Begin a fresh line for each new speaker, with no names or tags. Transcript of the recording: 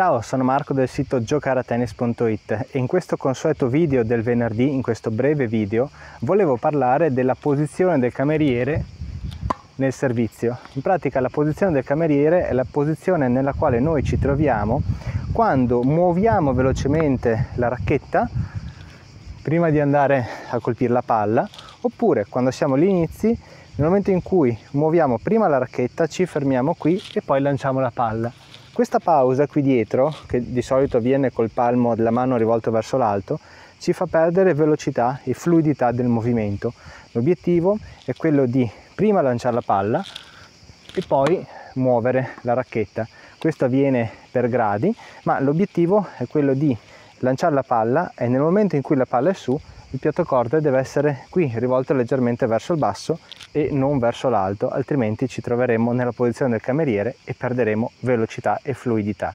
Ciao, sono Marco del sito giocaratennis.it e in questo consueto video del venerdì, in questo breve video, volevo parlare della posizione del cameriere nel servizio. In pratica la posizione del cameriere è la posizione nella quale noi ci troviamo quando muoviamo velocemente la racchetta prima di andare a colpire la palla oppure quando siamo agli inizi nel momento in cui muoviamo prima la racchetta ci fermiamo qui e poi lanciamo la palla questa pausa qui dietro, che di solito avviene col palmo della mano rivolto verso l'alto, ci fa perdere velocità e fluidità del movimento. L'obiettivo è quello di prima lanciare la palla e poi muovere la racchetta. Questo avviene per gradi, ma l'obiettivo è quello di lanciare la palla e nel momento in cui la palla è su il piatto corde deve essere qui rivolto leggermente verso il basso e non verso l'alto altrimenti ci troveremo nella posizione del cameriere e perderemo velocità e fluidità